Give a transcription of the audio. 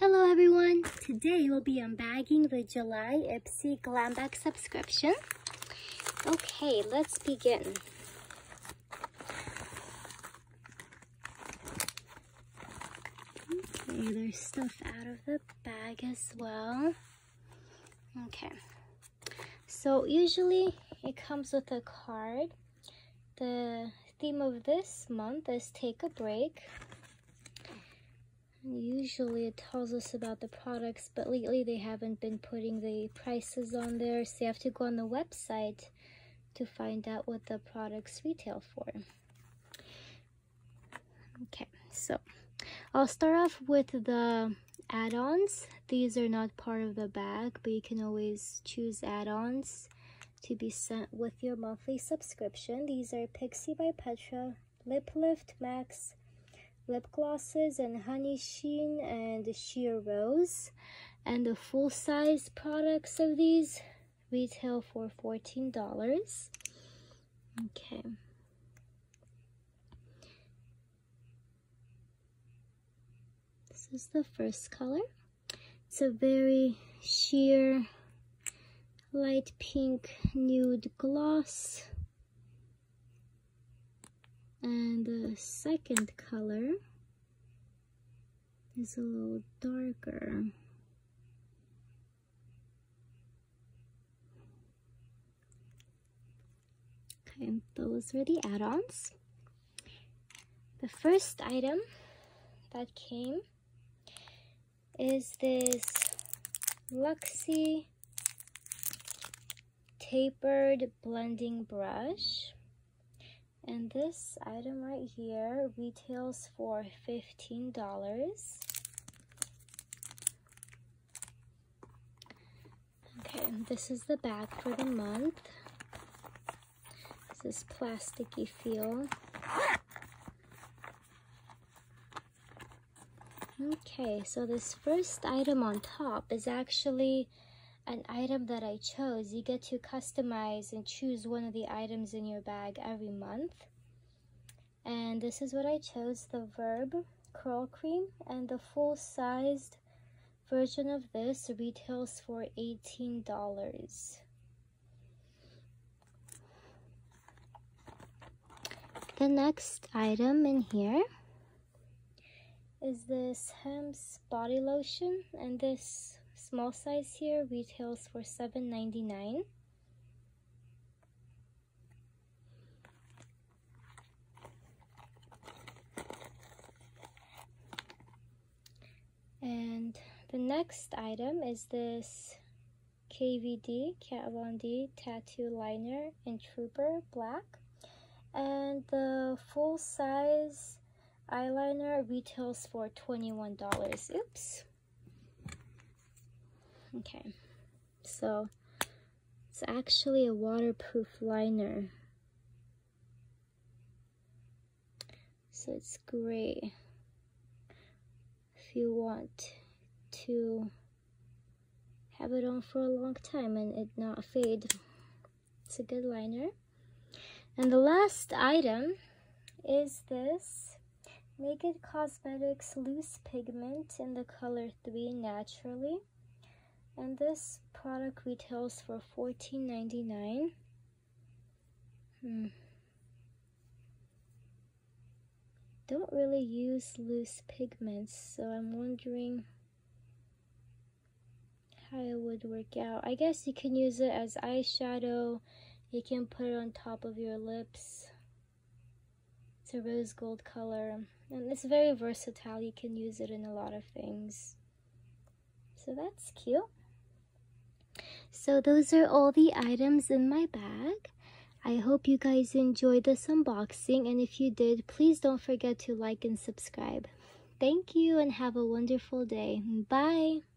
Hello everyone! Today we'll be unbagging the July Ipsy Glam Bag subscription. Okay, let's begin. Okay, there's stuff out of the bag as well. Okay, so usually it comes with a card. The theme of this month is take a break. Usually it tells us about the products, but lately they haven't been putting the prices on there, so you have to go on the website to find out what the products retail for. Okay, so I'll start off with the add-ons. These are not part of the bag, but you can always choose add-ons to be sent with your monthly subscription. These are Pixi by Petra, Lip Lift Max, lip glosses and honey sheen and sheer rose. And the full size products of these retail for $14 okay. This is the first color. It's a very sheer light pink nude gloss and the second color is a little darker. Okay those are the add-ons. The first item that came is this Luxie tapered blending brush and this item right here retails for $15. Okay, this is the bag for the month. This is plasticky feel. Okay, so this first item on top is actually an item that I chose, you get to customize and choose one of the items in your bag every month. And this is what I chose, the Verb Curl Cream. And the full-sized version of this retails for $18. The next item in here is this Hempz body lotion and this small size here retails for $7.99. And the next item is this KVD, Kat Von D Tattoo Liner in Trooper Black. And the full size eyeliner retails for $21. Oops. Okay, so it's actually a waterproof liner. So it's great if you want to have it on for a long time and it not fade. It's a good liner. And the last item is this Naked Cosmetics Loose Pigment in the color 3 Naturally and this product retails for $14.99 hmm. don't really use loose pigments so I'm wondering how it would work out. I guess you can use it as eyeshadow. You can put it on top of your lips. It's a rose gold color and it's very versatile. You can use it in a lot of things. So that's cute so those are all the items in my bag. I hope you guys enjoyed this unboxing and if you did, please don't forget to like and subscribe. Thank you and have a wonderful day. Bye!